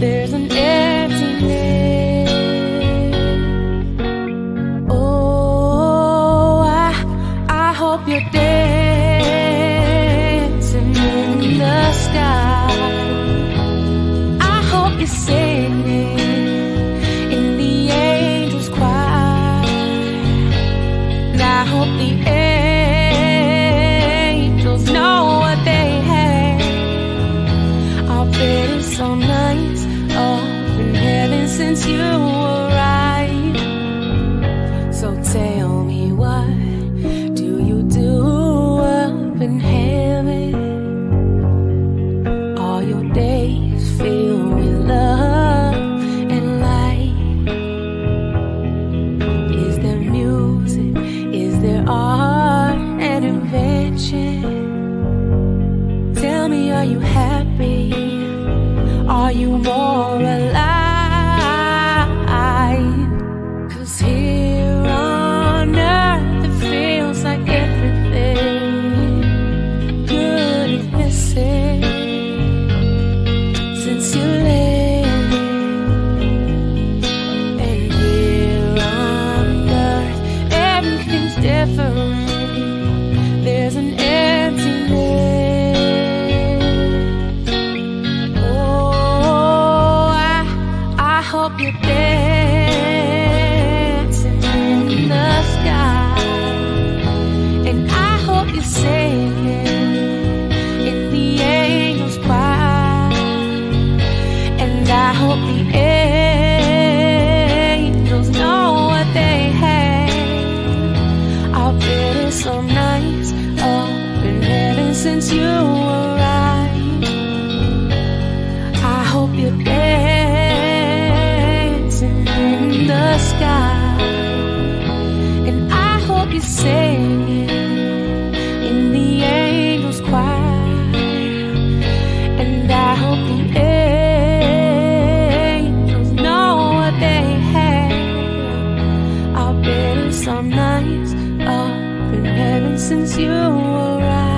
There's an emptiness. Oh, I, I hope you're dancing in the sky. I hope you're singing since you arrived. So tell me what do you do up in heaven? All your days filled with love and light. Is there music? Is there art and invention? Tell me, are you happy? Are you more alive? Here on earth feels like everything good is missing since you left. And here on earth everything's different. There's an emptiness. Oh, hope you're dancing in the sky. And I hope you're in the angels'. And I hope the angels know what they so nice up in heaven since you arrived. I hope you're singing in the angels' choir. And I hope the angels know what they have. I'll bet it's so nice up in heaven since you arrived.